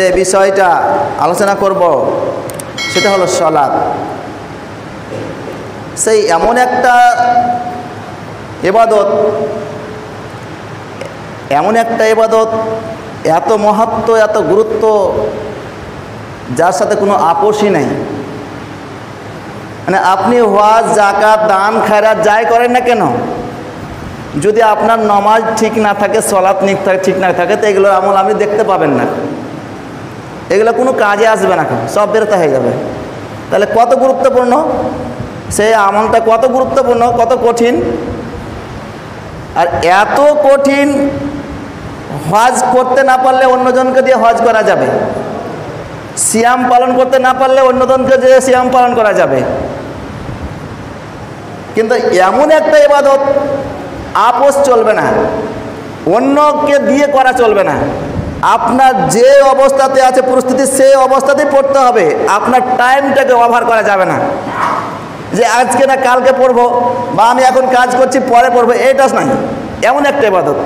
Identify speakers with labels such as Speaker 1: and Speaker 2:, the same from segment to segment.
Speaker 1: যে বিষয়টা আলোচনা করব, সেটা হলো সলাদ সেই এমন একটা এবাদত এমন একটা এবাদত এত মহাত্ম এত গুরুত্ব, যার সাথে কোনো আপোষই নেই। মানে আপনি ওয়াজ জাকাত দান, খায়রাত যাই করেন না কেন? যদি আপনার নমাজ ঠিক না থাকে সলাৎ ঠিক না থাকে, তো এগুলো আমল আপনি দেখতে পাবেন না। এগুলো কোনো কাজে আসবে না সব বেরোতে হয়ে যাবে। তাহলে কত গুরুত্বপূর্ণ? সেই আমলটা কত গুরুত্বপূর্ণ? কত কঠিন? আর এত কঠিন হজ করতে না পারলে অন্যজনকে দিয়ে হজ করা যাবে। সিয়াম পালন করতে না পারলে অন্যজনকে দিয়ে সিয়াম পালন করা যাবে। কিন্তু এমন একটা ইবাদত, আপোষ চলবে না। অন্যকে দিয়ে করা চলবে না। আপনার যে অবস্থাতে আছে পরিস্থিতি সে অবস্থাতেই পড়তে হবে। আপনার টাইমটাকে ওভার করা যাবে না। যে আজকে না কালকে পড়ব, বা আমি এখন কাজ করছি, পরে পড়ব এটা নাই এমন একটা ইবাদত।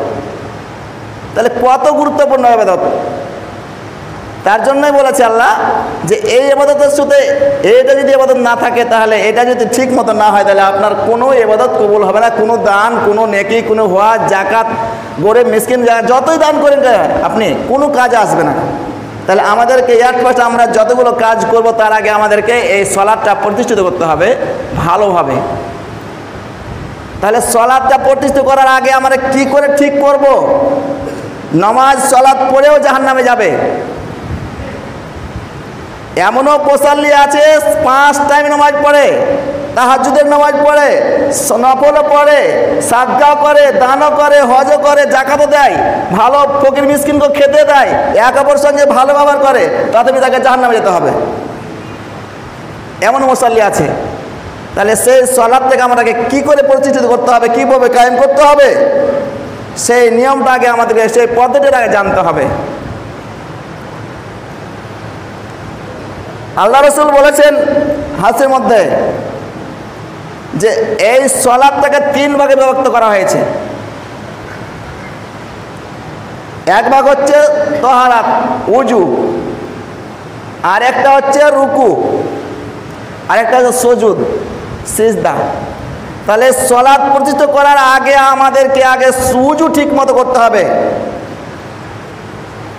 Speaker 1: তাহলে কত গুরুত্বপূর্ণ ইবাদত? তার জন্যই বলেছে আল্লাহ যে এই এবাদতের সাথে এইটা যদি এবাদত না থাকে, তাহলে এটা যদি ঠিক মতো না হয়, তাহলে আপনার কোনো এবাদত কবুল হবে না। কোনো দান, কোনো নেকি, কোনো হওয়া জাকাত গড়ে মিসকিন যতই দান করেন আপনি কোনো কাজে আসবে না। তাহলে আমাদেরকে পাশে আমরা যতগুলো কাজ করব, তার আগে আমাদেরকে এই সলাদটা প্রতিষ্ঠিত করতে হবে ভালোভাবে। তাহলে সলাদটা প্রতিষ্ঠিত করার আগে আমরা কি করে ঠিক করব? নমাজ, সলাদ পড়েও জাহান নামে যাবে। এমনও পোসাল্লি আছে, পাঁচ টাইম নামাজ পড়ে তাহাজুদের নামাজ পড়ে, নফলও পড়ে, সাদগাও করে, দানও করে, হজও করে জাকাতও দেয়, ভালো ফকির মিসকিনকে খেতে দেয়, এক অপর সঙ্গে ভালো ব্যবহার করে, তাতে তাকে জাহান নামে যেতে হবে? এমন মুসাল্লি আছে। তাহলে সেই সলাদ থেকে আমাদেরকে কি করে প্রতিষ্ঠিত করতে হবে, কীভাবে কায়েম করতে হবে? সেই নিয়মটা আগে আমাদেরকে, সেই পদ্ধতিটা আগে জানতে হবে। আল্লাহ রসুল বলেছেন হাসের মধ্যে যে এই সলাদটাকে তিন ভাগে বিভক্ত করা হয়েছে। এক ভাগ হচ্ছে তহারাত, উজু, আর একটা হচ্ছে রুকু, আর একটা হচ্ছে সজুদ, সিজদা। তাহলে সলাদ প্রতিষ্ঠিত করার আগে আমাদেরকে আগে সুজু ঠিক মতো করতে হবে।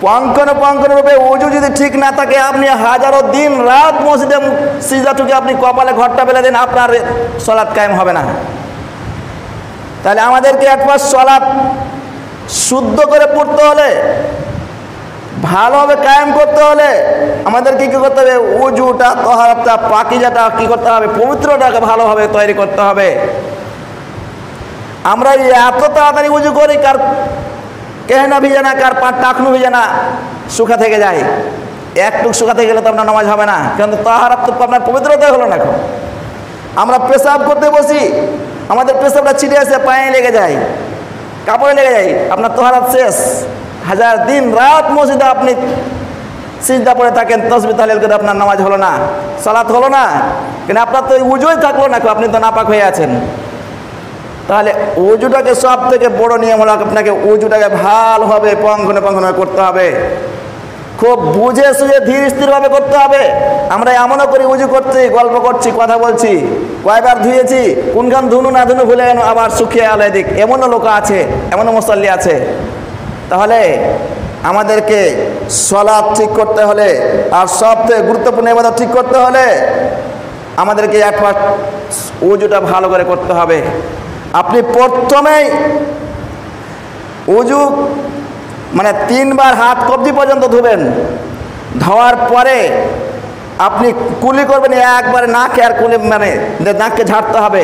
Speaker 1: পঙ্কন পঙ্কন রূপে উজু যদি ঠিক না থাকে, আপনি হাজারো দিন রাত মসজিদে সিজাটুকে আপনি কপালে ঘরটা ফেলে দেন, আপনার সলাৎ কায়েম হবে না। তাহলে আমাদেরকে একবার সলাৎ শুদ্ধ করে পড়তে হলে, ভালোভাবে কায়েম করতে হলে আমাদেরকে কী করতে হবে? উজুটা, তহারাতটা, পাকিজাটা কী করতে হবে? পবিত্রটাকে ভালোভাবে তৈরি করতে হবে। আমরা এত তাড়াতাড়ি উজু করি, কার কেহেনা ভিজে না, কার পাট টাকনু ভিজে না শুকা থেকে যায়। একটুক শুকাতে গেলে তো আপনার নামাজ হবে না, কিন্তু তাহার তো আপনার পবিত্রতা হলো না এখন। আমরা পেশাব করতে বসি, আমাদের পেশাবটা ছিটে আসে পায়ে লেগে যায়, কাপড়ে লেগে যায়, আপনার তোহারাত শেষ। হাজার দিন রাত মসজিদে আপনি সিজদা পড়ে থাকেন, তসবি তাহলে করে আপনার নামাজ হলো না, সালাত হলো না, কিন্তু আপনার তো উজোই থাকল না, আপনি তো নাপাক হয়ে আছেন। তাহলে উজুটাকে সব থেকে বড় নিয়ম হলো আপনাকে উজুটাকে ভালোভাবে পঙ্খনে পঙ্খনে করতে হবে। খুব বুঝে সুঝে ধীর স্থিরভাবে করতে হবে। আমরা এমনও করি উজু করছি, গল্প করছি, কথা বলছি, কয়বার ধুয়েছি কোনখান ধুনু না ধুনু ভুলে গেল আবার শুকিয়ে গেল এদিক এমনও লোক আছে, এমনও মুসল্লি আছে। তাহলে আমাদেরকে সলাদ ঠিক করতে হলে, আর সব থেকে গুরুত্বপূর্ণ এবার ঠিক করতে হলে আমাদেরকে এক উজুটা ভালো করে করতে হবে। আপনি প্রথমেই উজু মানে তিনবার হাত কবজি পর্যন্ত ধুবেন। ধোয়ার পরে আপনি কুলি করবেন, একবারে নাকে আর কুলি মানে নাককে ঝাড়তে হবে।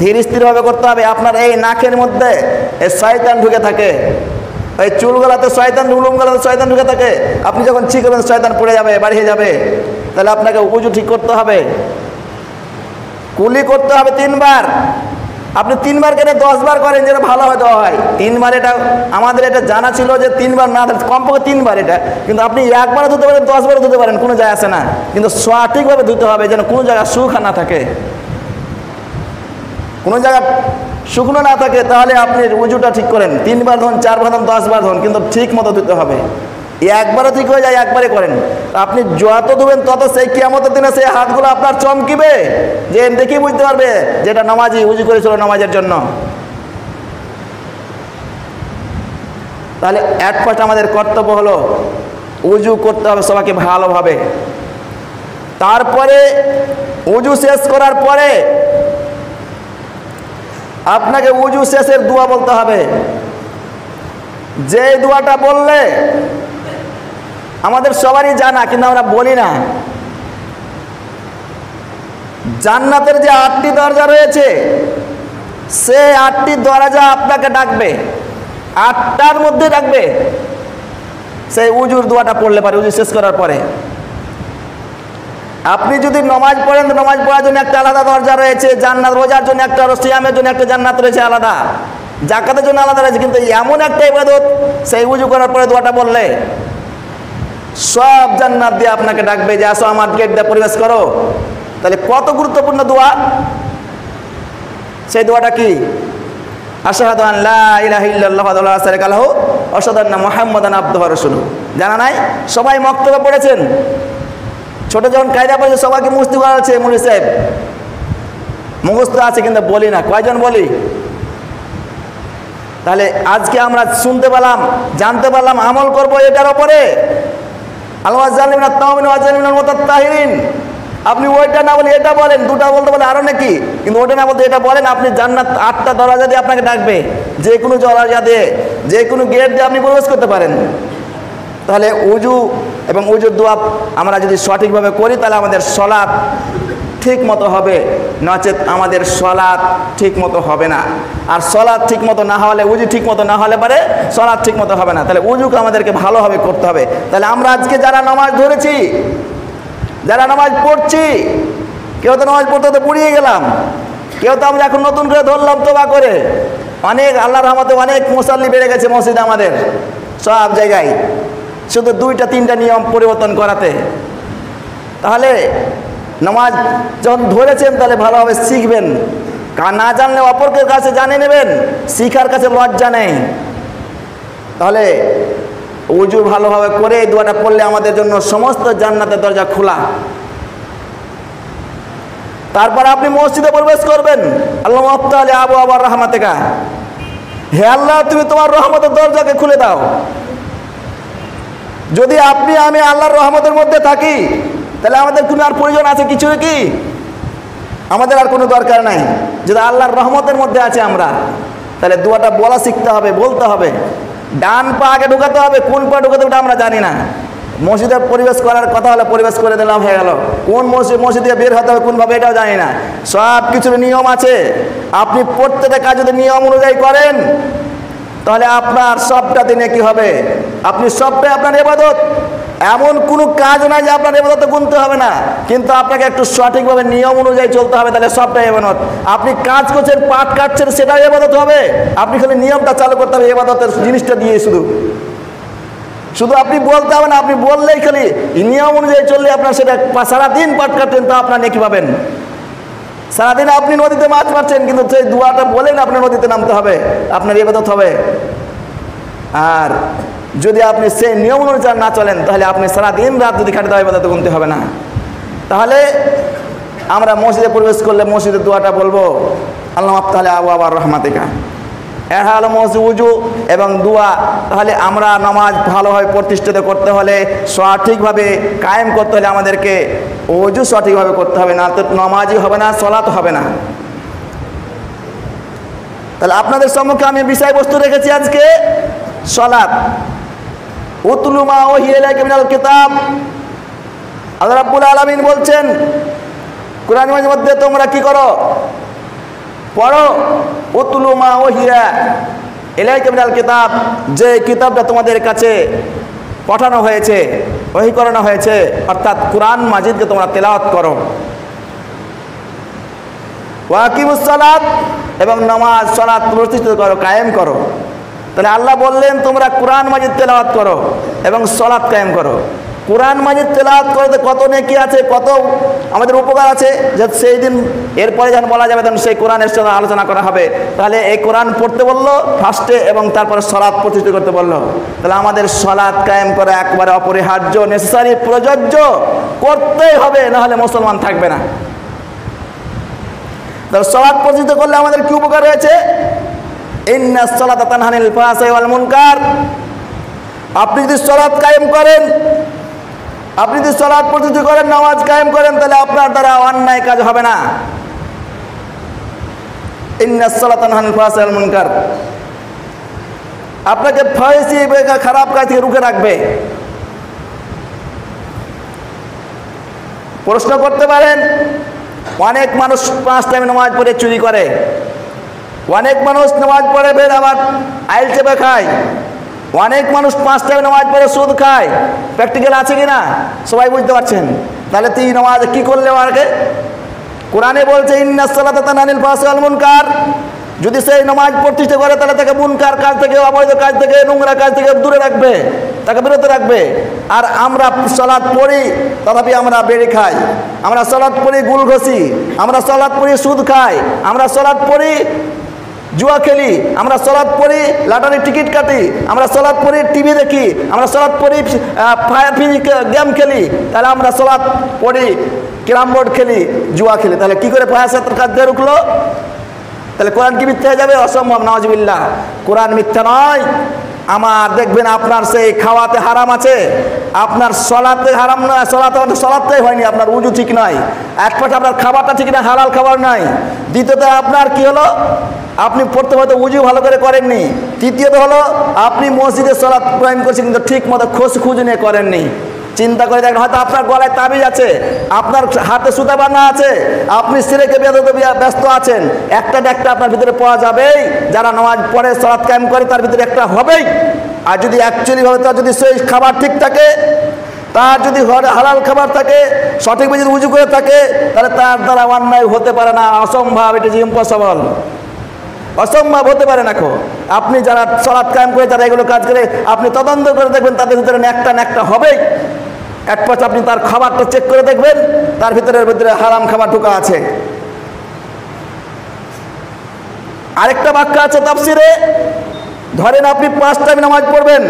Speaker 1: ধীর স্থিরভাবে করতে হবে। আপনার এই নাকের মধ্যে এই শয়তান ঢুকে থাকে। এই চুলগুলাতে শয়তান উলুম গলাতে শয়তান ঢুকে থাকে। আপনি যখন ঠিক করবেন শয়তান পড়ে যাবে, বাড়িয়ে যাবে। তাহলে আপনাকে উজু ঠিক করতে হবে। কুলি করতে হবে তিনবার। আপনি তিনবার কেটে দশবার করেন যেটা ভালো হয়তো হয়। তিনবার এটা, আমাদের এটা জানা ছিল যে তিনবার না কমপক্ষে তিনবার এটা। কিন্তু আপনি একবার ধুতে পারেন দশবার ধুতে পারেন, কোনো যায় আসে না। কিন্তু সঠিকভাবে ধুতে হবে যেন কোনো জায়গায় সুখ না থাকে। কোনো জায়গা শুকনো না থাকে, তাহলে আপনি উজুটা ঠিক করেন। তিনবার ধন, চারবার ধন, দশবার ধন, কিন্তু ঠিক মতো ধুতে হবে। একবারে ঠিক হয়ে যায়, একবারে করেন। আপনি যত ধুবেন, তত সেই কিয়ামতের দিনে সেই হাতগুলো আপনার চমকিবে। যে দেখি বুঝতে পারবে যেটা নামাজি উজু করেছিল নামাজের জন্য? তাহলে এক ফার্স্ট আমাদের কর্তব্য হলো, উজু করতে হবে সবাইকে ভালোভাবে। তারপরে উজু শেষ করার পরে আপনাকে উজু শেষের দোয়া বলতে হবে। যে দোয়াটা বললে আমাদের সবারই জানা, কিন্তু আমরা বলি না। জান্নাতের যে আটটি দরজা রয়েছে সে আটটি দরজা আপনাকে ডাকবে। আটটার মধ্যে ডাকবে। সেই উজুর দোয়াটা পড়লে পারে উজুর শেষ করার পরে। আপনি যদি নমাজ পড়েন নমাজ পড়ার জন্য একটা আলাদা দরজা রয়েছে, জান্নাত রোজার জন্য একটা সিয়ামের জন্য একটা জান্নাত রয়েছে আলাদা। জাকাতের জন্য আলাদা রয়েছে, কিন্তু এমন একটা ইবাদত, সেই উজু করার পরে দোয়াটা বললে সব জান্নাত দিয়ে আপনাকে ডাকবে যে, আসো আমার গেট দিয়ে পরিবেশ করো। তাহলে কত গুরুত্বপূর্ণ দোয়া? সেই দোয়াটা কি? আশাহাদু আন লা ইলাহা ইল্লাল্লাহু ওয়া লা শারিকা লাহু ওয়া আশহাদু আন্না মুহাম্মাদান আবদুহু ওয়া রাসূলুহু। জানা নাই? সবাই মক্তবে পড়েছেন। ছোট যখন কায়দা পড়েছে, সবাইকে মুস্তি করা হচ্ছে মুলি সাহেব। মুখস্থ আছে, কিন্তু বলি না। কয়জন বলি? তাহলে আজকে আমরা শুনতে পেলাম, জানতে পারলাম আমল করব এটার ওপরে আপনি ওইটা না বলে এটা বলেন, দুটা বলতে বলে আরও নাকি? কিন্তু ওইটা না বলতে এটা বলেন, আপনি জান্নাত আটটা দরজা দিয়ে আপনাকে ডাকবে, যে কোনো দরজা দিয়ে, যে কোনো গেট দিয়ে আপনি প্রবেশ করতে পারেন। তাহলে উজু এবং উজুর দোয়া আমরা যদি সঠিকভাবে করি, তাহলে আমাদের সলাৎ ঠিক মতো হবে, নচেত আমাদের সলাৎ ঠিক মতো হবে না। আর সলাৎ ঠিক মতো না হলে, উজু ঠিক মতো না হলে পারে সলাৎ ঠিক মতো হবে না। তাহলে উজুকে আমাদেরকে ভালোভাবে করতে হবে। তাহলে আমরা আজকে যারা নামাজ ধরেছি, যারা নামাজ পড়ছি, কেউ তো নামাজ পড়তে তো পুড়িয়ে গেলাম, কেউ তো আমরা এখন নতুন করে ধরলাম তোবা করে। অনেক, আল্লাহর রহমতে অনেক মুসাল্লি বেড়ে গেছে মসজিদ আমাদের, সব জায়গায়। শুধু দুইটা, তিনটা নিয়ম পরিবর্তন করাতে। তাহলে নামাজ যখন ধরেছেন, তাহলে ভালোভাবে শিখবেন। কার না জানলে অপরকের কাছে জানে নেবেন, শিখার কাছে লজ্জা নেই। তাহলে উজু ভালোভাবে করে এই দোয়াটা পড়লে আমাদের জন্য সমস্ত জান্নাতের দরজা খোলা। তারপর আপনি মসজিদে প্রবেশ করবেন। আল্লাহ আলী আবু আবার রহমাতেকা হে আল্লাহ, তুমি তোমার রহমতের দরজাকে খুলে দাও। যদি আপনি, আমি আল্লাহর রহমতের মধ্যে থাকি তাহলে আমাদের কোনো আর প্রয়োজন আছে কিছু কি? আমাদের আর কোনো দরকার নাই। যদি আল্লাহর রহমতের মধ্যে আছে আমরা, তাহলে দোয়াটা বলা শিখতে হবে, বলতে হবে। ডান পা আগে ঢুকাতে হবে, কোন পা ঢুকাতে ওটা আমরা জানি না। মসজিদে পরিবেশ করার কথা হলে পরিবেশ করে দিলাম, হয়ে গেল। কোন মসজিদ মসজিদ বের হতে হবে কোনভাবে এটাও জানি না। সব কিছুর নিয়ম আছে। আপনি প্রত্যেকটা কাজ যদি নিয়ম অনুযায়ী করেন, তাহলে আপনার সবটা দিনে কি হবে। আপনি সবটাই আপনার এবাদত এমন কোনো কাজ নাই যে আপনার এবাদতে গুনতে হবে না। কিন্তু আপনাকে একটু সঠিকভাবে নিয়ম অনুযায়ী চলতে হবে, তাহলে সবটাই এবাদত আপনি কাজ করছেন পাট কাটছেন সেটাই এবাদত হবে। আপনি খালি নিয়মটা চালু করতে হবে এবাদতের জিনিসটা দিয়ে শুধু। শুধু আপনি বলতে হবে না, আপনি বললেই খালি নিয়ম অনুযায়ী চললে আপনার সেটা সারাদিন পাট কাটছেন তা আপনার নেকি পাবেন। সারাদিন আপনি নদীতে মাছ মারছেন, কিন্তু সেই দুয়াটা বলেন আপনার নদীতে নামতে হবে, আপনার ইবাদত হবে। আর যদি আপনি সেই নিয়ম অনুযায়ী না চলেন, তাহলে আপনি সারাদিন রাত যদি খাটে দেওয়া ইবাদত গুনতে হবে না। তাহলে আমরা মসজিদে প্রবেশ করলে মসজিদের দোয়াটা বলব, আল্লাহ তাহলে আবু আবার রহমাতিকা। এর হলো মসজিদ উজু এবং দোয়া, তাহলে আমরা নামাজ ভালোভাবে প্রতিষ্ঠিত করতে হলে সঠিকভাবে কায়েম করতে হলে আমাদেরকে অজু সঠিকভাবে করতে হবে, না তো নামাজই হবে না সলাত হবে না। তাহলে আপনাদের সম্মুখে আমি বিষয়বস্তু রেখেছি আজকে সলাত উতলুমা ও হিয়ালাইকে মিনাল কিতাব। আল্লাহ রাব্বুল আলামিন বলছেন, কোরআন মাঝে মধ্যে তোমরা কি করো? পড়ো উতলুমা ও হিয়া এলাইকে মিনাল কিতাব, যে কিতাবটা তোমাদের কাছে পাঠানো হয়েছে, ওহি করানো হয়েছে, অর্থাৎ কোরআন মাজিদকে তোমরা তেলাওয়াত করো। ওয়াকিমুসলাত এবং নামাজ সলাৎ প্রতিষ্ঠিত করো, কায়েম করো। তাহলে আল্লাহ বললেন, তোমরা কোরআন মাজিদ তেলাওয়াত করো এবং সলাৎ কায়েম করো। কোরআন মাজিদ তেলাওয়াত করতে কত নেকি আছে, কত আমাদের উপকার আছে, যে সেই দিন এরপরে যখন বলা যাবে তখন সেই কোরআনের সঙ্গে আলোচনা করা হবে। তাহলে এই কোরআন পড়তে বলল, ফার্স্টে এবং তারপরে সলাৎ প্রতিষ্ঠিত করতে বলল। তাহলে আমাদের সলাৎ কায়েম করা একবারে অপরিহার্য নেসেসারি প্রযোজ্য, করতেই হবে নাহলে মুসলমান থাকবে না। তাহলে সলাৎ প্রতিষ্ঠিত করলে আমাদের কি উপকার রয়েছে আপনি যদি সলাৎ কায়েম করেন, আপনি যদি সলাৎ প্রতিষ্ঠিত করেন, নামাজ কায়েম করেন, তাহলে আপনার দ্বারা অন্যায় কাজ হবে না। মুনকার। আপনাকে ফয়েসি খারাপ কাজ থেকে রুখে রাখবে। প্রশ্ন করতে পারেন, অনেক মানুষ পাঁচ টাইম নামাজ পড়ে চুরি করে। অনেক মানুষ নামাজ পড়ে ফের আবার আইল চেপে খায়। অনেক মানুষ পাঁচ টাইম নামাজ পড়ে, সুদ খায়। প্র্যাকটিক্যাল আছে কি না সবাই বুঝতে পারছেন? তাহলে তুই নামাজ কি করলে আগে কোরআনে বলছে ইন্নাসলাতানিল ফাসাল মুনকার। যদি সেই নামাজ প্রতিষ্ঠা করে, তাহলে তাকে মুনকার কাজ থেকে, অবৈধ কাজ থেকে, নোংরা কাজ থেকে দূরে রাখবে, তাকে বিরত রাখবে। আর আমরা সলাদ পড়ি, তথাপি আমরা বেড়ে খাই। আমরা সলাদ পড়ি গুল ঘষি আমরা সলাদ পড়ি সুদ খাই, আমরা সলাদ পড়ি জুয়া খেলি, আমরা সলাদ পড়ি লাটারি টিকিট কাটি, আমরা সলাদ পড়ি টিভি দেখি, আমরা সলাদ পড়ি ফায়ার গেম খেলি, তাহলে আমরা সলাদ পড়ি ক্যারাম বোর্ড খেলি, জুয়া খেলি। তাহলে কি করে ফায়ার কাজ দিয়ে রুখলো তাহলে কোরআন কি মিথ্যা হয়ে যাবে? অসম্ভব নওয়াজবিল্লাহ কোরআন মিথ্যা নয়। আমার দেখবেন আপনার সেই খাওয়াতে হারাম আছে, আপনার সলাতে হারাম নয়, সলাতে সলাতেই হয়নি, আপনার উজু ঠিক নয়। এক পাশে আপনার খাবারটা ঠিক না, হালাল খাবার নয়। দ্বিতীয়ত আপনার কি হলো? আপনি পড়তে হয়তো উজু ভালো করে করেননি। তৃতীয়ত হলো, আপনি মসজিদে সলাৎ প্রাইম করছেন কিন্তু ঠিক মতো খোঁজ খুঁজ নিয়ে করেননি। চিন্তা করে দেখেন, হয়তো আপনার গলায় তাবিজ আছে, আপনার হাতে সুতা বাঁধা আছে, আপনি সিরেকে ব্যস্ত আছেন, একটা না একটা আপনার ভিতরে পাওয়া যাবেই, যারা নামাজ পড়ে সলাৎ কায়েম করে, তার ভিতরে একটা হবেই। আর যদি অ্যাকচুয়ালিভাবে তার যদি সেই খাবার ঠিক থাকে, তার যদি হালাল খাবার থাকে সঠিকভাবে যদি উজু করে থাকে, তাহলে তার দ্বারা অন্যায় হতে পারে না, অসম্ভব, এটা যে ইম্পসিবল অসম্ভব হতে পারে না আপনি যারা সলাৎ কায়েম করে, যারা এগুলো কাজ করে, আপনি তদন্ত করে দেখবেন, তাদের ভিতরে একটা না একটা হবেই। এক পাশ আপনি তার খাবারটা চেক করে দেখবেন, তার ভিতরের ভিতরে হারাম খাবার ঢুকা আছে। আরেকটা বাক্য আছে তাফসিরে, ধরেন আপনি পাঁচ টাইম নামাজ পড়বেন।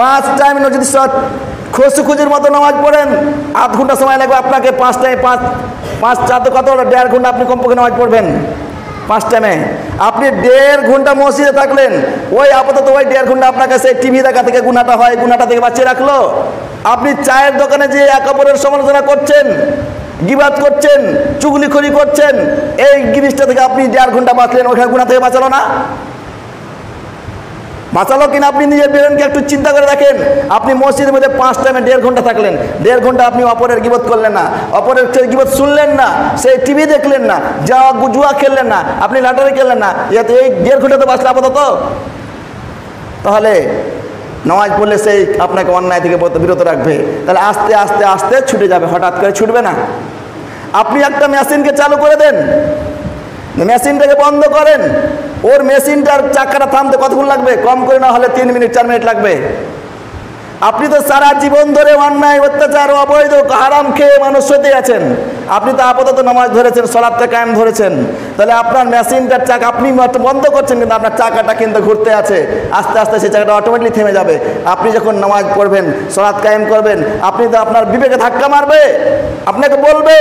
Speaker 1: পাঁচ টাইম যদি খুঁজির মতো নামাজ পড়েন, আধ ঘণ্টা সময় লাগবে আপনাকে পাঁচ টাইম, পাঁচ পাঁচ চার কত দেড় ঘণ্টা আপনি কমপক্ষে নামাজ পড়বেন। পাঁচ টাইমে আপনি দেড় ঘণ্টা মসজিদে থাকলেন, ওই আপাতত ওই দেড় ঘণ্টা আপনার কাছে টিভি দেখা থেকে গুণাটা হয় গুণাটা থেকে বাঁচিয়ে রাখল। আপনি চায়ের দোকানে যে এক অপরের সমালোচনা করছেন, গিবাদ করছেন চুগলি চুগলিখড়ি করছেন, এই জিনিসটা থেকে আপনি দেড় ঘণ্টা বাঁচলেন ওখানে গুণা থেকে বাঁচালো না? বাঁচালো কিনা আপনি নিজের বেরেনকে একটু চিন্তা করে দেখেন। আপনি মসজিদের মধ্যে পাঁচ টাইমে দেড় ঘণ্টা থাকলেন। দেড় ঘণ্টা আপনি অপরের গিবত করলেন না। অপরের গিবত শুনলেন না। সেই টিভি দেখলেন না। যা গুজুয়া খেললেন না। আপনি লাটারি খেললেন না। যাতে এই দেড় ঘণ্টা তো বাঁচলে আপাতত। তাহলে নামাজ পড়লে সেই আপনাকে অন্যায় থেকে বিরত রাখবে। তাহলে আস্তে আস্তে আস্তে ছুটে যাবে। হঠাৎ করে ছুটবে না। আপনি একটা মেশিনকে চালু করে দেন। মেশিনটাকে বন্ধ করেন। ওর মেশিনটার চাকাটা থামতে কতক্ষণ লাগবে? কম করে না হলে তিন মিনিট, চার মিনিট লাগবে। আপনি তো সারা জীবন ধরে অন্যায়, অত্যাচার অবৈধ হারাম খেয়ে মানুষ হতে আছেন। আপনি তো আপাতত নামাজ ধরেছেন, সলাপটা কায়েম ধরেছেন। তাহলে আপনার মেশিনটার চাকা আপনি বন্ধ করছেন, কিন্তু আপনার চাকাটা কিন্তু ঘুরতে আছে। আস্তে আস্তে সেই চাকাটা অটোমেটিক থেমে যাবে। আপনি যখন নামাজ পড়বেন সলাৎ কায়েম করবেন, আপনি তো আপনার বিবেকে ধাক্কা মারবে। আপনাকে বলবে,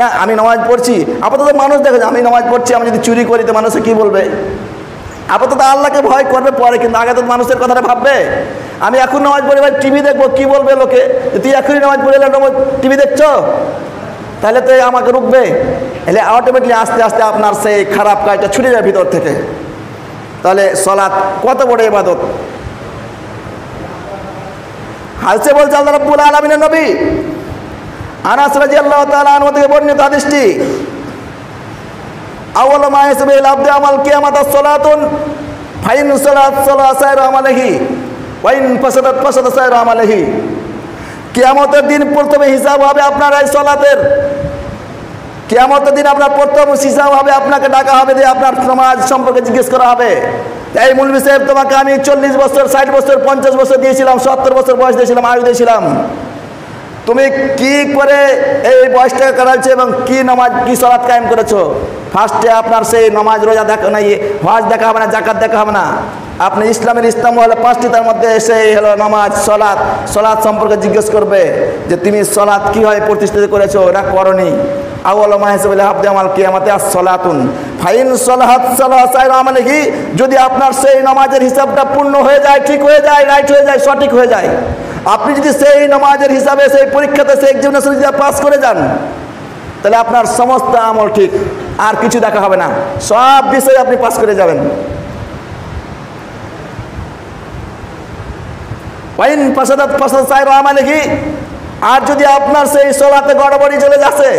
Speaker 1: না, আমি নামাজ পড়ছি। আপাতত মানুষ দেখে আমি নামাজ পড়ছি, আমি যদি চুরি করি তো মানুষে কী বলবে? আপাতত আল্লাহকে ভয় করবে পরে, কিন্তু আগে তো মানুষের কথাটা ভাববে। আমি এখন নামাজ পড়ে ভাই টিভি দেখব, কি বলবে লোকে? তুই এখনই নামাজ পড়ে টিভি দেখছ? তাহলে তো আমাকে রুখবে। এলে অটোমেটিকলি আস্তে আস্তে আপনার সেই খারাপ কাজটা ছুটে যায় ভিতর থেকে। তাহলে সলাৎ কত বড় এবাদত হালসে বলছে আল্লাহ রব্বুল আলমিনের নবী আনাস রাজি আল্লাহ তালা থেকে বর্ণিত হাদিসটি আউল মা হিসেবে আব্দে আমাল কিয়ামাত সলাতুন ফাইন সলাত সলা সাইর আমালহি কিয়ামতের দিন প্রথমে হিসাব হবে আপনার এই সলাতের। কেয়ামতের দিন আপনার প্রথম হিসাব হবে, আপনাকে ডাকা হবে যে আপনার সমাজ সম্পর্কে জিজ্ঞেস করা হবে। এই মুলবি সাহেব তোমাকে আমি চল্লিশ বছর, ষাট বছর, পঞ্চাশ বছর দিয়েছিলাম, সত্তর বছর বয়স দিয়েছিলাম, আয়ু দিয়েছিলাম। তুমি কি করে এই বয়সটাকে করাচ্ছো এবং কি নামাজ, কি সলাৎ কায়েম করেছ? ফার্স্টে আপনার সেই নামাজ রোজা দেখা নাই, হজ দেখা হবে না জাকাত দেখা হবে না। আপনি ইসলামের ইসলাম হলে পাঁচটি তার মধ্যে এসে হলো নামাজ সলাৎ সলাৎ সম্পর্কে জিজ্ঞেস করবে যে তুমি সলাৎ কীভাবে প্রতিষ্ঠিত করেছ ওটা করনি। যদি আপনার সেই নামাজের হিসাবটা পূর্ণ হয়ে যায়, ঠিক হয়ে যায়, রাইট হয়ে যায়, সঠিক হয়ে যায়। আপনি যদি সেই নামাজের হিসাবে, সেই পরীক্ষাতে, সেই এক্সামিনেশন যদি পাস করে যান, তাহলে আপনার সমস্ত আমল ঠিক, আর কিছু দেখা হবে না। সব বিষয়ে আপনি পাস করে যাবেন। ওয়াইন ফাসাদাত ফাসাদ সাইর আমালে কি আর যদি আপনার সেই সলাতে গড়বড়ি চলে যাচ্ছে,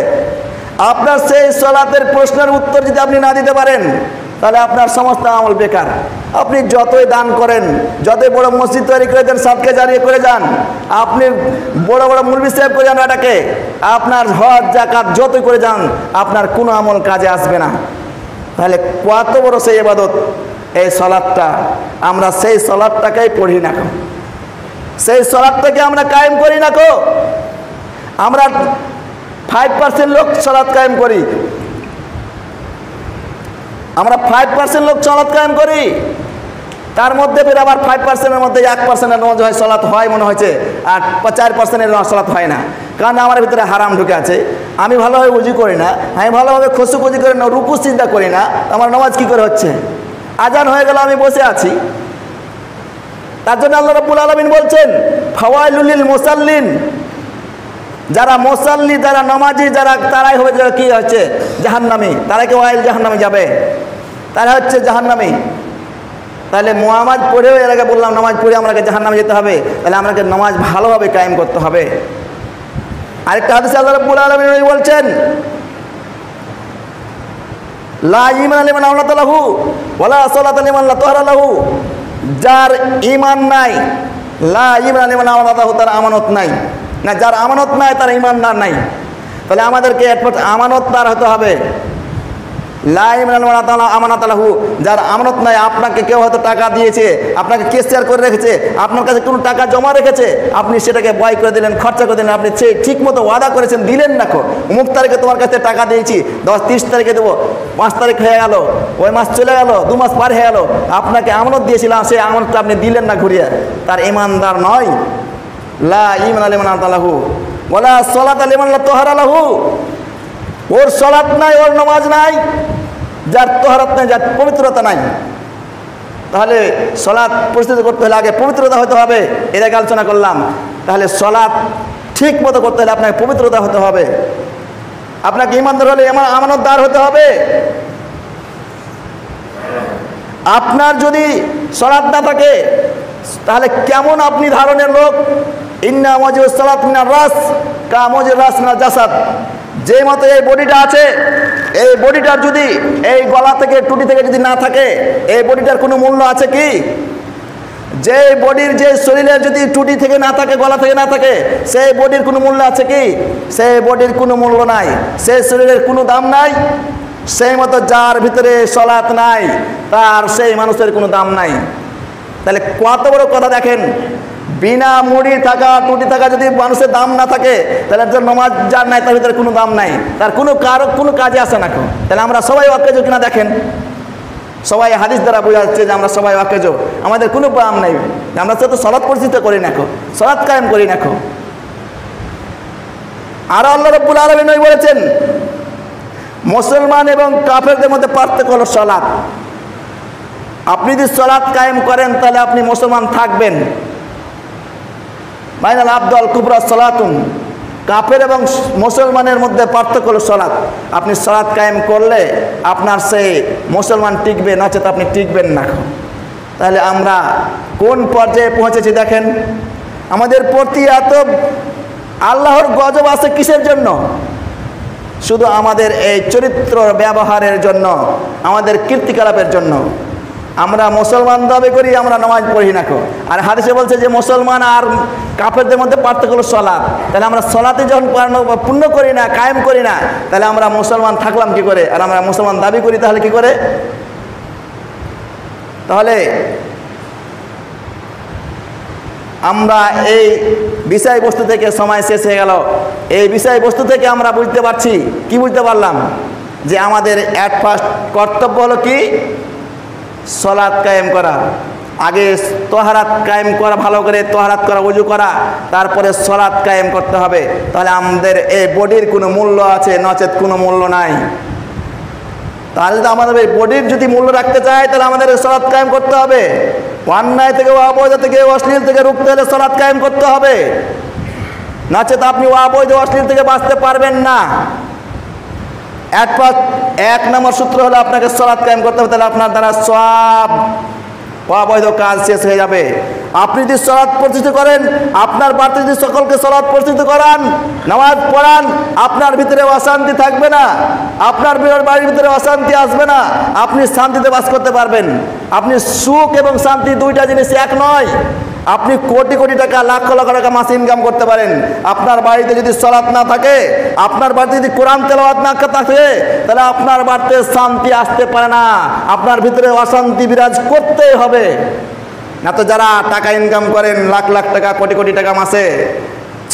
Speaker 1: আপনার সেই সলাতের প্রশ্নের উত্তর যদি আপনি না দিতে পারেন তাহলে আপনার সমস্ত আমল বেকার। আপনি যতই দান করেন, যতই বড় মসজিদ তৈরি করে দেন, সাদকে জারিয়ে করে যান, আপনি বড় বড় মুলবি সাহেব করে যান এটাকে, আপনার হজ জাকাত যতই করে যান, আপনার কোনো আমল কাজে আসবে না। তাহলে কত বড় সেই এবাদত এই সলাদটা, আমরা সেই সলাদটাকেই পড়ি না কো সেই সলাদটাকে আমরা কায়েম করি না কো? আমরা ফাইভ পার্সেন্ট লোক সলাদ কায়েম করি। আমরা ফাইভ পার্সেন্ট লোক সলাদ কায়েম করি। তার মধ্যে ফের আবার ফাইভ পার্সেন্টের মধ্যে এক পার্সেন্টের নামাজ হয় সলাৎ হয় মনে হয়েছে, আর চার পার্সেন্টের সলাৎ হয় না। কারণ আমার ভিতরে হারাম ঢুকে আছে। আমি ভালোভাবে উজু করি না, আমি ভালোভাবে খসু উজু করি না রুকু চিন্তা করি না, আমার নামাজ কি করে হচ্ছে? আজান হয়ে গেল, আমি বসে আছি। তার জন্য আল্লাহ রব্বুল আলমিন বলছেন ফাওয়াইলুলিল মোসাল্লিন। যারা মোসাল্লি, যারা নমাজি, যারা তারাই হবে যারা কী হচ্ছে? জাহান্নামি। তারা কি ওয়াইল জাহান্নামে যাবে? তারা হচ্ছে জাহান্নামি। তাহলে মোহাম্মদ পড়েও এর আগে বললাম, নামাজ পড়ে আমাকে জাহান্নামে যেতে হবে। তাহলে আমাকে নামাজ ভালোভাবে কায়েম করতে হবে। আরেকটা হাদিসে আল্লাহ রব্বুল আলমিন বলছেন, লা ইমান আলিমান আল্লাহ তালাহু ওলা সাল্লাত আলিমান আল্লাহ তোহার লাহু। যার ইমান নাই, লা ইমান আলিমান আল্লাহ তার আমানত নাই। না, যার আমানত নাই, তার ইমানদার নাই। তাহলে আমাদেরকে আমানতদার হতে হবে। আমানত আলাহু যার আমানত নাই, আপনাকে কেউ হয়তো টাকা দিয়েছে, আপনাকে কেসিয়ার করে রেখেছে, আপনার কাছে কোনো টাকা জমা রেখেছে, আপনি সেটাকে বয় করে দিলেন, খরচা করে দিলেন, আপনি সেই ঠিক মতো ওয়াদা করেছেন, দিলেন না অমুক তারিখে তোমার কাছে টাকা দিয়েছি, দশ তিরিশ তারিখে দেবো, পাঁচ তারিখ হয়ে গেল, ওই মাস চলে গেল, দু মাস পার হয়ে গেল, আপনাকে আমানত দিয়েছিলাম, সেই আমানতটা আপনি দিলেন না ঘুরিয়ে। তার ইমানদার নয়। লা ইমান আলিমান আলাহু ওলা সলাত আলিমান তোহার আলাহু ওর সলাৎ নাই, ওর নামাজ নাই, যার তোহারাত নাই, যার পবিত্রতা নাই। তাহলে সলাৎ পরিস্থিতি করতে হলে আগে পবিত্রতা হতে হবে, এর আগে আলোচনা করলাম। তাহলে সলাৎ ঠিক মতো করতে হলে আপনাকে পবিত্রতা হতে হবে। আপনাকে ইমানদার হলে আমানতদার হতে হবে। আপনার যদি সলাৎ না থাকে, তাহলে কেমন আপনি ধারণের লোক? ইন্না মজিব সালাত মিনার রাস কা মজির রাস মিনার জাসাদ। যে মতো এই বডিটা আছে, এই বডিটার যদি এই গলা থেকে, টুটি থেকে যদি না থাকে, এই বডিটার কোনো মূল্য আছে কি? যে বডির যে শরীরের যদি টুটি থেকে না থাকে, গলা থেকে না থাকে সেই বডির কোনো মূল্য আছে কি? সেই বডির কোনো মূল্য নাই। সেই শরীরের কোনো দাম নাই। সেই মতো যার ভিতরে সলাৎ নাই, তার সেই মানুষের কোনো দাম নাই। তাহলে কত বড় কথা দেখেন? বিনা মুড়ি থাকা টুটি থাকা যদি মানুষের দাম না থাকে, তাহলে একজন নমাজ যার নাই, তার ভিতরে কোনো দাম নাই। তার কোনো কারও, কোনো কাজে আসে না কেউ। তাহলে আমরা সবাই অকেজ কিনা দেখেন। সবাই হাদিস দ্বারা বোঝা যাচ্ছে যে আমরা সবাই অকেজ আমাদের কোনো দাম নাই। আমরা সে তো সলাৎ পরিচিত করি না সলাৎ কায়েম করি না আর আল্লাহ রব্বুল আলমিন বলেছেন, মুসলমান এবং কাফেরদের মধ্যে পার্থক্য হলো সলাৎ। আপনি যদি সলাৎ কায়েম করেন, তাহলে আপনি মুসলমান থাকবেন। মাইনাল আব্দুল কুবরা সলাতুন। কাপের এবং মুসলমানের মধ্যে পার্থক্য হলো সলাৎ আপনি সলাৎ কায়েম করলে আপনার সেই মুসলমান টিকবে, নচেত আপনি টিকবেন না। তাহলে আমরা কোন পর্যায়ে পৌঁছেছি দেখেন? আমাদের প্রতি এত আল্লাহর গজব আছে কিসের জন্য? শুধু আমাদের এই চরিত্র ব্যবহারের জন্য, আমাদের কীর্তিকলাপের জন্য। আমরা মুসলমান দাবি করি, আমরা নামাজ পড়ি না আর হাদিসে বলছে যে মুসলমান আর কাফেরদের মধ্যে পার্থক্য হলো সলাৎ। তাহলে আমরা সলাতে যখন পূর্ণ করি না, কায়েম করি না, তাহলে আমরা মুসলমান থাকলাম কি করে? আর আমরা মুসলমান দাবি করি তাহলে কি করে? তাহলে আমরা এই বিষয়বস্তু থেকে সময় শেষ হয়ে গেল। এই বিষয়বস্তু থেকে আমরা বুঝতে পারছি, কি বুঝতে পারলাম? যে আমাদের অ্যাট ফার্স্ট কর্তব্য হলো কি? সলাৎ কায়েম করা, আগে তোহারাত কায়েম করা, ভালো করে তোহারাত করা, উজু করা, তারপরে সলাৎ কায়েম করতে হবে। তাহলে আমাদের এই বডির কোনো মূল্য আছে, নচেত কোনো মূল্য নাই। তাহলে তো আমাদের এই বডির যদি মূল্য রাখতে চায়, তাহলে আমাদের সলাৎ কায়েম করতে হবে। অন্যায় থেকে অবৈধ থেকে অশ্লীল থেকে রুখতে হলে সলাৎ কায়েম করতে হবে। নচেত আপনি অবৈধ অশ্লীল থেকে বাঁচতে পারবেন না। এক পাঁচ এক নম্বর সূত্র হলো আপনাকে সলাৎ কায়েম করতে হবে, তাহলে আপনার দ্বারা সব অবৈধ কাজ শেষ হয়ে যাবে। আপনি যদি সলাৎ প্রতিষ্ঠিত করেন, আপনার বাড়িতে যদি সকলকে সলাৎ প্রতিষ্ঠিত করান, নামাজ পড়ান, আপনার ভিতরে অশান্তি থাকবে না, আপনার বাড়ির ভিতরে অশান্তি আসবে না, আপনি শান্তিতে বাস করতে পারবেন। আপনি সুখ এবং শান্তি দুইটা জিনিস এক নয়। আপনি কোটি কোটি টাকা, লাখ লাখ টাকা মাসে ইনকাম করতে পারেন। আপনার বাড়িতে যদি সলাৎ না থাকে, আপনার বাড়িতে যদি কোরআন তেলাওয়াত না থাকে, তাহলে আপনার বাড়িতে শান্তি আসতে পারে না। আপনার ভিতরে অশান্তি বিরাজ করতেই হবে। না তো যারা টাকা ইনকাম করেন, লাখ লাখ টাকা, কোটি কোটি টাকা মাসে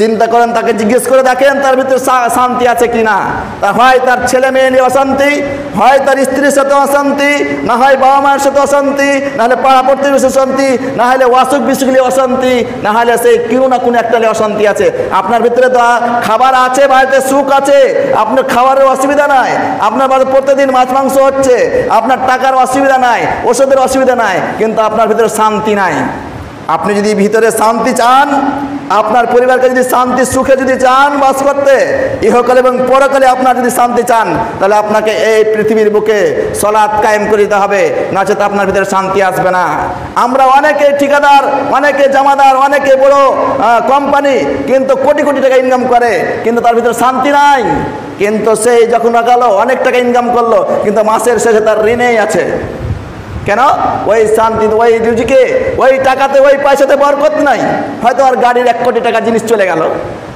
Speaker 1: চিন্তা করেন, তাকে জিজ্ঞেস করে দেখেন তার ভিতরে শান্তি আছে কি না তা হয় তার ছেলে মেয়ে নিয়ে অশান্তি, হয় তার স্ত্রীর সাথে অশান্তি, না হয় বাবা মায়ের সাথে অশান্তি, না হলে পাড়া প্রতিবেশী অশান্তি, না হলে অসুখ বিসুখ নিয়ে অশান্তি, না হলে সে কেউ না কোনো একটা অশান্তি আছে। আপনার ভিতরে তো খাবার আছে, বাড়িতে সুখ আছে, আপনার খাবারের অসুবিধা নাই, আপনার বাড়িতে প্রতিদিন মাছ, মাংস হচ্ছে, আপনার টাকার অসুবিধা নাই, ওষুধের অসুবিধা নাই, কিন্তু আপনার ভিতরে শান্তি নাই। আপনি যদি ভিতরে শান্তি চান, আপনার পরিবারকে যদি শান্তি, সুখে যদি চান বাস করতে, ইহকালে এবং পরকালে আপনার যদি শান্তি চান, তাহলে আপনাকে এই পৃথিবীর বুকে সলাৎ কায়েম করে দিতে হবে নচেত আপনার ভিতরে শান্তি আসবে না। আমরা অনেকে ঠিকাদার, অনেকে জামাদার, অনেকে বড় কোম্পানি কিন্তু কোটি কোটি টাকা ইনকাম করে, কিন্তু তার ভিতরে শান্তি নাই। কিন্তু সেই যখন গেল অনেক টাকা ইনকাম করল, কিন্তু মাসের শেষে তার ঋণেই আছে। কেন? ওই শান্তি, ওই রুজিকে, ওই টাকাতে, ওই পয়সাতে বরকত নাই। হয়তো আর গাড়ির এক কোটি টাকা জিনিস চলে গেল।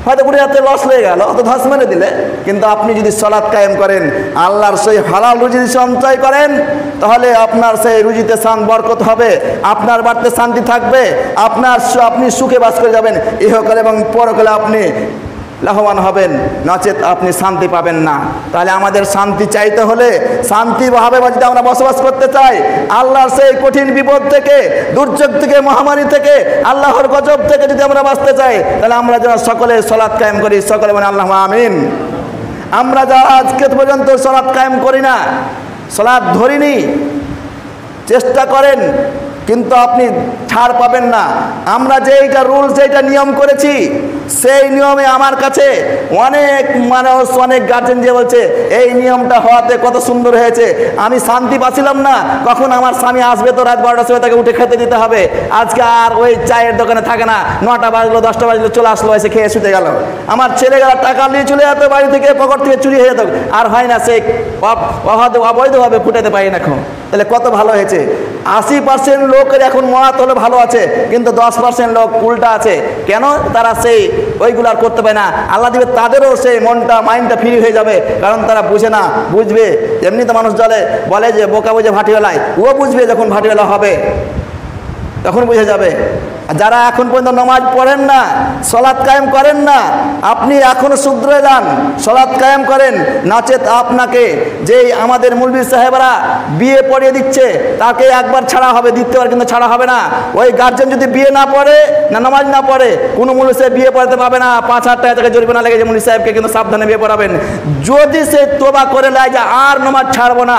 Speaker 1: হয়তো কুড়ি হাতে লস হয়ে গেল, অত ধস মেরে দিলে। কিন্তু আপনি যদি সলাৎ কায়েম করেন, আল্লাহর সেই হালাল রুজি সঞ্চয় করেন, তাহলে আপনার সেই রুজিতে শান বরকত হবে, আপনার বাড়িতে শান্তি থাকবে, আপনার আপনি সুখে বাস করে যাবেন। ইহকালে এবং পরকালে আপনি লাভবান হবেন নচেত আপনি শান্তি পাবেন না। তাহলে আমাদের শান্তি চাইতে হলে শান্তিভাবে যদি আমরা বসবাস করতে চাই। আল্লাহর সেই কঠিন বিপদ থেকে, দুর্যোগ থেকে, মহামারী থেকে, আল্লাহর গজব থেকে যদি আমরা বাঁচতে চাই, তাহলে আমরা যেন সকলে সলাৎ কায়েম করি। সকলে মানে আল্লাহ আমিন। আমরা যারা আজকে পর্যন্ত সলাৎ কায়েম করি না, সলাৎ ধরিনি, চেষ্টা করেন কিন্তু আপনি ছাড় পাবেন না। আমরা যেইটা রুলস যেইটা নিয়ম করেছি, সেই নিয়মে আমার কাছে অনেক মানুষ, অনেক গার্জেন যে বলছে, এই নিয়মটা হওয়াতে কত সুন্দর হয়েছে। আমি শান্তি পাচ্ছিলাম না। কখন আমার স্বামী আসবে তো রাত বারোটার সময় তাকে উঠে খেতে দিতে হবে। আজকে আর ওই চায়ের দোকানে থাকে না। নটা বাজলো, দশটা বাজলো, চলে আসলো, এসে খেয়ে শুতে গেল। আমার ছেলেগুলা টাকা নিয়ে চলে যেত, বাড়ি থেকে পকেট থেকে চুরি হয়ে যেত। আর হয় না, সে অবৈধভাবে ফুটাতে পারি না এখন। তাহলে কত ভালো হয়েছে। আশি পার্সেন্ট লোকের এখন মহাত হলে ভালো আছে, কিন্তু দশ পার্সেন্ট লোক উল্টা আছে। কেন? তারা সেই ওইগুলো করতে পারে না। আল্লাহ দিবে, তাদেরও সেই মনটা, মাইন্ডটা ফ্রি হয়ে যাবে। কারণ তারা বুঝে না, বুঝবে। এমনি তো মানুষ জলে বলে যে বোকা বুঝে ভাটিওয়ালায়। ও বুঝবে যখন ভাটিওয়ালা হবে, তখন বুঝে যাবে। যারা এখন পর্যন্ত নমাজ পড়েন না, সলাৎ কায়েম করেন না, আপনি এখনও শুদ্রে যান, সলাৎ কায়েম করেন, নাচেত আপনাকে, যেই আমাদের মুলবি সাহেবরা বিয়ে পড়িয়ে দিচ্ছে, তাকে একবার ছাড়া হবে, দ্বিতীয়বার কিন্তু ছাড়া হবে না। ওই গার্জেন যদি বিয়ে না পড়ে, না নামাজ না পড়ে, কোনো মুলি সাহেব বিয়ে পড়াতে পাবে না, পাঁচ হাজার টাকা থেকে জরিমানা লেগেছে মুলি সাহেবকে কিন্তু সাবধানে বিয়ে পড়াবেন। যদি সে তোবা করে যে আর নমাজ ছাড়বো না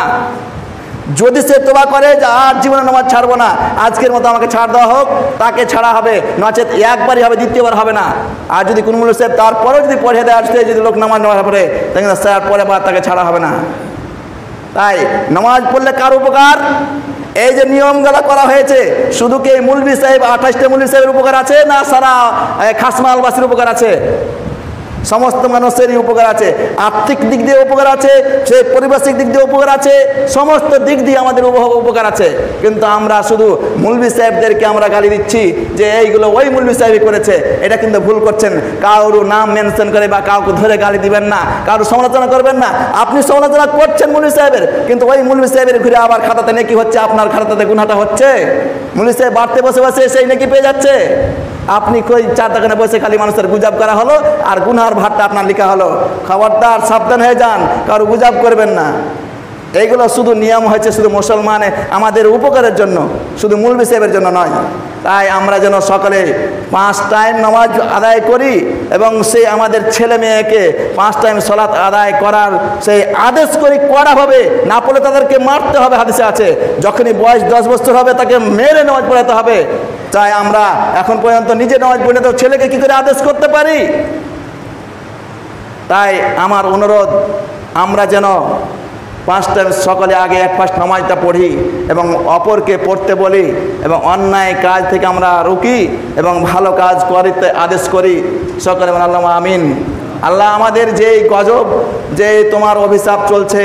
Speaker 1: যদি সে তোবা করে যে আর জীবনে নামাজ ছাড়বো না, আজকের মতো আমাকে ছাড় দেওয়া হোক, তাকে ছাড়া হবে, নচেত একবারই হবে, দ্বিতীয়বার হবে না। আর যদি কোনো মূল্য সাহেব তারপরেও যদি পড়ে দেয় আসতে, যদি লোক নামাজ নেওয়া পড়ে তাহলে স্যার, পরে বার তাকে ছাড়া হবে না। তাই নামাজ পড়লে কার উপকার? এই যে নিয়মগুলো করা হয়েছে, শুধু কি মুলবি সাহেব, আঠাশটা মুলবি সাহেবের উপকার আছে, না সারা খাসমালবাসীর উপকার আছে? সমস্ত মানুষেরই উপকার আছে। আর্থিক দিক দিয়ে উপকার আছে, সে পারিপার্শ্বিক দিক দিয়ে উপকার আছে, সমস্ত দিক দিয়ে আমাদের উপকার আছে। কিন্তু আমরা শুধু মুলবি সাহেবদেরকে আমরা গালি দিচ্ছি যে, এইগুলো ওই মুলবি সাহেবই করেছে। এটা কিন্তু ভুল করছেন। কারও নাম মেনশন করে বা কাউকে ধরে গালি দিবেন না। কারও সমালোচনা করবেন না। আপনি সমালোচনা করছেন মুলবি সাহেবের। কিন্তু ওই মুলবি সাহেবের ঘুরে আবার খাতাতে নাকি হচ্ছে, আপনার খাতাতে গুনাটা হচ্ছে? মুলবি সাহেব বাড়তে বসে বসে সেই নাকি পেয়ে যাচ্ছে। আপনি কই চার দোকানে বসে খালি মানুষের গুজাব করা হলো, আর গুনহার ভাতটা আপনার লেখা হলো। খবরদার, সাবধান হয়ে যান, কারও গুজাব করবেন না। এইগুলো শুধু নিয়ম হয়েছে শুধু মুসলমানে, আমাদের উপকারের জন্য, শুধু মূল সাহেবের জন্য নয়। তাই আমরা যেন সকলে পাঁচ টাইম নামাজ আদায় করি এবং সেই আমাদের ছেলে মেয়েকে পাঁচ টাইম সলাৎ আদায় করার সেই আদেশ করি কড়াভাবে না পড়লে তাদেরকে মারতে হবে, হাদিসে আছে, যখনই বয়স দশ বছর হবে তাকে মেরে নামাজ পড়াতে হবে। তাই আমরা এখন পর্যন্ত নিজে নামাজ পড়ে তো ছেলেকে কি করে আদেশ করতে পারি? তাই আমার অনুরোধ, আমরা যেন পাঁচটা সকালে আগে এক পাঁচ নামাজটা পড়ি এবং অপরকে পড়তে বলি এবং অন্যায় কাজ থেকে আমরা রুকি এবং ভালো কাজ করিতে আদেশ করি। সকলে আল্লাহ আমিন। আল্লাহ আমাদের যেই গজব যে তোমার অভিশাপ চলছে,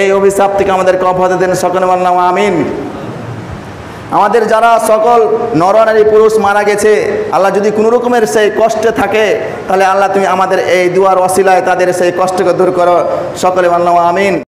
Speaker 1: এই অভিশাপ থেকে আমাদের কফাতে দেন। সকলে আল্লাহ আমিন। আমাদের যারা সকল নরনারী পুরুষ মারা গেছে, আল্লাহ যদি কোনো রকমের সেই কষ্টে থাকে, তাহলে আল্লাহ তুমি আমাদের এই দুয়ার অশিলায় তাদের সেই কষ্টকে দূর করো। সকলে বললাম আমিন।